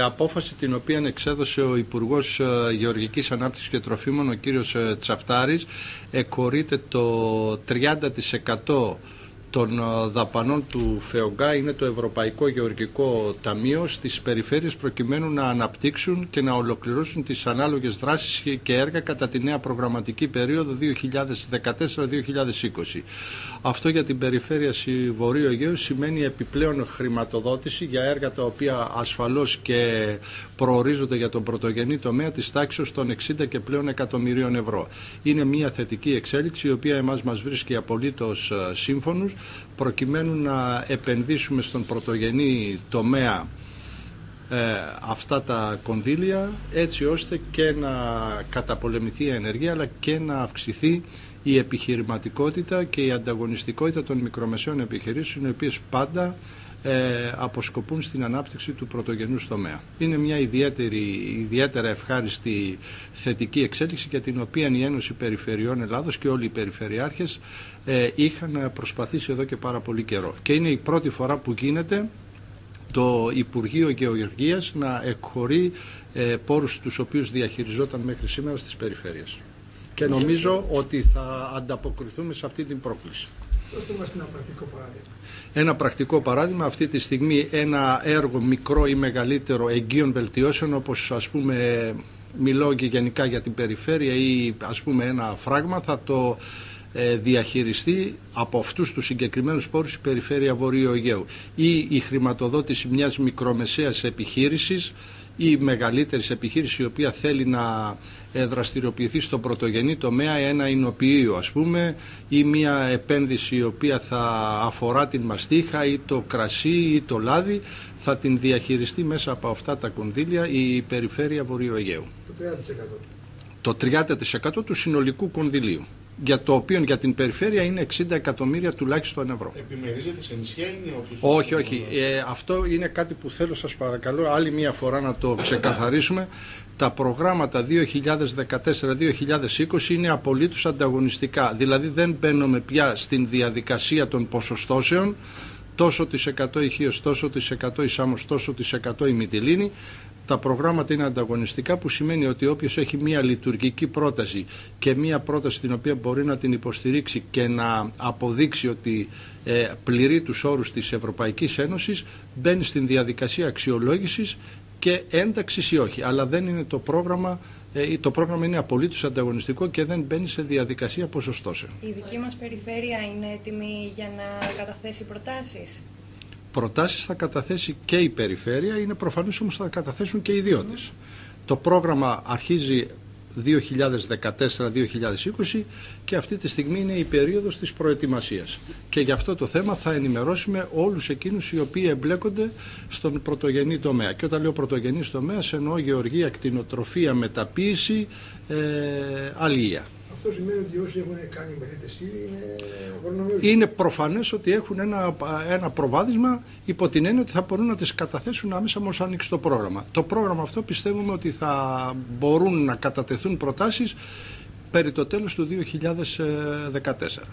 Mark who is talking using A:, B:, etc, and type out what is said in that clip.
A: Απόφαση την οποία εξέδωσε ο Υπουργός ε, Γεωργικής Ανάπτυξης και Τροφίμων, ο κύριος ε, Τσαφτάρης, εκχωρείται το 30% των ε, δαπανών του ΦΕΟΓΑ είναι το Ευρωπαϊκό Γεωργικό Ταμείο στις περιφέρειες προκειμένου να αναπτύξουν και να ολοκληρώσουν τις ανάλογες δράσεις και έργα κατά τη νέα προγραμματική περίοδο 2014-2020. Αυτό για την περιφέρεια Βορείου Αιγαίου σημαίνει επιπλέον χρηματοδότηση για έργα τα οποία ασφαλώς και προορίζονται για τον πρωτογενή τομέα της τάξης των 60 και πλέον εκατομμυρίων ευρώ. Είναι μια θετική εξέλιξη η οποία εμάς μας βρίσκει απολύτως ε, σύμφωνους προκειμένου να επενδύσουμε στον πρωτογενή τομέα ε, αυτά τα κονδύλια έτσι ώστε και να καταπολεμηθεί η ενεργεία αλλά και να αυξηθεί η επιχειρηματικότητα και η ανταγωνιστικότητα των μικρομεσαίων επιχειρήσεων οι οποίες πάντα ε, αποσκοπούν στην ανάπτυξη του πρωτογενούς τομέα. Είναι μια ιδιαίτερη, ιδιαίτερα ευχάριστη θετική εξέλιξη για την οποία η Ένωση Περιφερειών Ελλάδος και όλοι οι περιφερειάρχες ε, είχαν προσπαθήσει εδώ και πάρα πολύ καιρό. Και είναι η πρώτη φορά που γίνεται το Υπουργείο Γεωργίας να εκχωρεί ε, πόρους τους οποίους διαχειριζόταν μέχρι σήμερα στις περιφέρειες. Και νομίζω ότι θα ανταποκριθούμε σε αυτή την πρόκληση.
B: Δώστε μας ένα πρακτικό παράδειγμα.
A: Ένα πρακτικό παράδειγμα αυτή τη στιγμή ένα έργο μικρό ή μεγαλύτερο εγγύων βελτιώσεων όπως ας πούμε μιλώ και γενικά για την περιφέρεια ή ας πούμε ένα φράγμα θα το ε, διαχειριστεί από αυτούς τους συγκεκριμένους πόρους η περιφέρεια Βορείου Αιγαίου ή η χρηματοδότηση μιας μικρομεσαίας επιχείρησης ή μεγαλύτερη επιχείρηση η οποία θέλει να ε, δραστηριοποιηθεί στο πρωτογενή τομέα ένα εινοποιείο ας πούμε ή μια επένδυση η οποία θα αφορά την μαστίχα ή το κρασί ή το λάδι θα την διαχειριστεί μέσα από αυτά τα κονδύλια η περιφέρεια Βορείου Αιγαίου.
B: Το
A: 30%. Το 30% του συνολικού κονδυλίου για το οποίο για την περιφέρεια είναι 60 εκατομμύρια τουλάχιστον ευρώ.
B: Επιμερίζεται σε νησιά ή
A: Όχι, όχι. Ε, αυτό είναι κάτι που θέλω σας παρακαλώ άλλη μία φορά να το ξεκαθαρίσουμε. Τα προγράμματα 2014-2020 είναι απολύτως ανταγωνιστικά. Δηλαδή δεν μπαίνουμε πια στην διαδικασία των ποσοστώσεων τόσο της 100 ηχείος, τόσο της 100 η Σάμος, τόσο της 100 η Μυτιλίνη τα προγράμματα είναι ανταγωνιστικά που σημαίνει ότι όποιος έχει μια λειτουργική πρόταση και μια πρόταση την οποία μπορεί να την υποστηρίξει και να αποδείξει ότι ε, πληρεί τους όρους της Ευρωπαϊκής Ένωσης μπαίνει στην διαδικασία αξιολόγησης και ένταξης ή όχι. Αλλά δεν είναι το πρόγραμμα ε, το πρόγραμμα είναι απολύτως ανταγωνιστικό και δεν μπαίνει σε διαδικασία ποσοστώσεων.
C: Η δική μας περιφέρεια είναι έτοιμη για να καταθέσει προτάσεις;
A: Προτάσεις θα καταθέσει και η περιφέρεια, είναι προφανώς όμως θα καταθέσουν και οι ιδιώτες. Το πρόγραμμα αρχίζει 2014-2020 και αυτή τη στιγμή είναι η περίοδος της προετοιμασίας. Και γι' αυτό το θέμα θα ενημερώσουμε όλους εκείνους οι οποίοι εμπλέκονται στον πρωτογενή τομέα. Και όταν λέω πρωτογενής τομέας εννοώ γεωργία, κτηνοτροφία, μεταποίηση, ε, αλληλεία.
B: Αυτό σημαίνει ότι όσοι έχουν κάνει μελέτες ήδη
A: είναι Είναι προφανές ότι έχουν ένα, ένα προβάδισμα υπό την έννοια ότι θα μπορούν να τις καταθέσουν άμεσα μόλι ανοίξει το πρόγραμμα. Το πρόγραμμα αυτό πιστεύουμε ότι θα μπορούν να κατατεθούν προτάσεις περί το τέλος του 2014.